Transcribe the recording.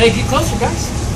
Hey, get closer, guys.